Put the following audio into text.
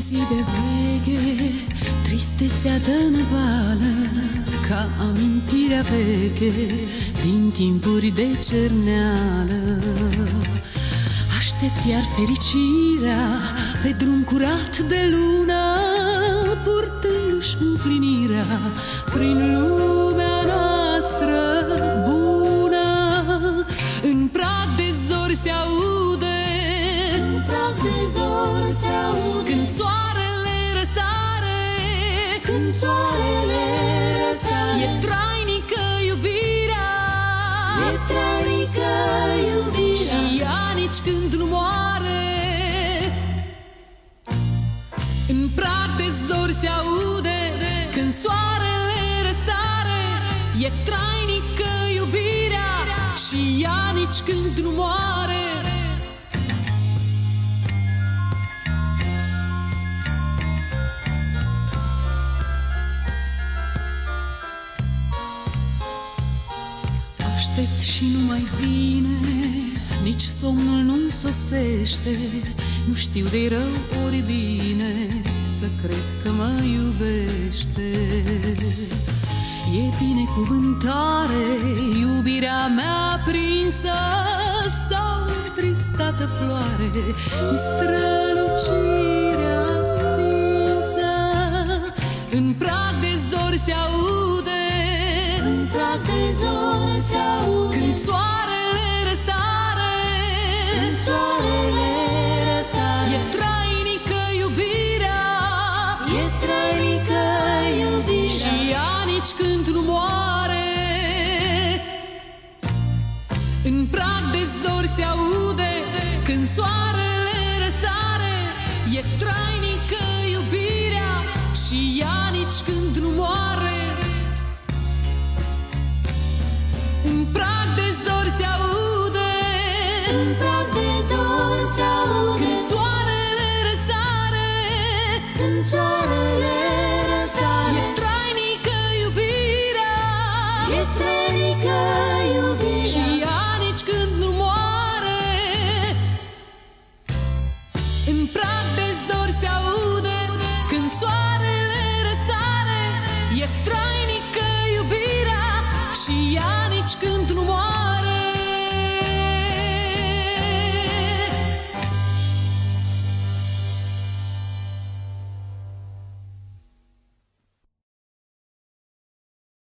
zi de veche Tristețea dă năvală Ca amintirea veche Din timpuri de cerneală. Aștept iar fericirea Pe drum curat de lună Purtându-și împlinirea Prin lumea Când soarele răsare. E trainică iubirea. E trainică iubirea. Și ea nici când nu moare. În prag de zori se aude Când soarele răsare. E trainică iubirea. Și ea nici când nu moare Aștept și nu mai vine Nici somnul nu-mi sosește. Nu știu de rău ori bine Să cred că mă iubește. E binecuvântare Iubirea mea prinsă Sau tristată floare Cu strălucirea stinsă În prag de zori se aude În prag de zori În prag de zori se aude Când soarele răsare E trainică iubirea Și ea nici când nu moare. În prag de zori se aude În prag de În prag de se aude Când soarele răsare. E tra-